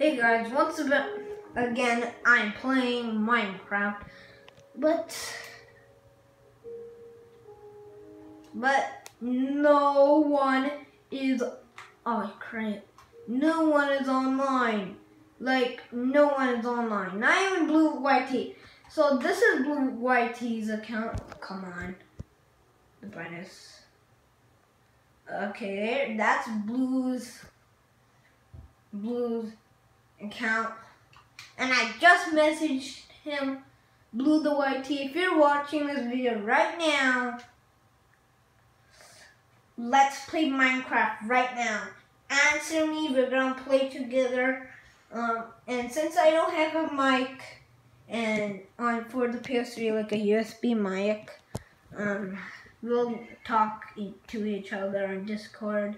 Hey guys, once again, I'm playing Minecraft, but, but no one is, oh crap, no one is online. Like, no one is online. Not even Blue YT. So this is Blue YT's account. Come on. The brightness. Okay, that's Blue's, Blue's account and I just messaged him Blue the YT. If you're watching this video right now, let's play Minecraft right now. Answer me, we're gonna play together. Um, and since I don't have a mic and on for the PS3 like a USB mic, um, we'll talk to each other on Discord.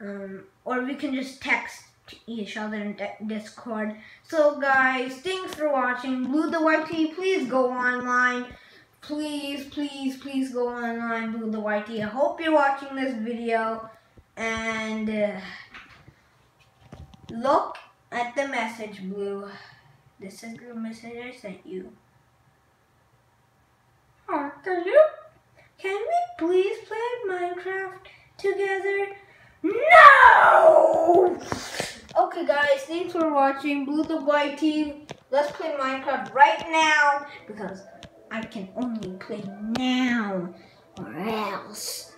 Um, or we can just text each other in Discord. So guys, thanks for watching. Blue the YT, please go online. Please, please, please go online, Blue the YT. I hope you're watching this video. And uh, look at the message, Blue. This is the message I sent you. Oh, can you? Can we please play Minecraft together? No! Okay guys, thanks for watching Blue the YT. Let's play Minecraft right now because I can only play now or else.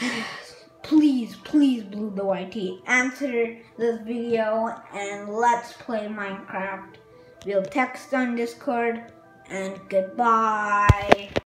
please, please Blue the YT, answer this video and let's play Minecraft. We'll text on Discord and goodbye.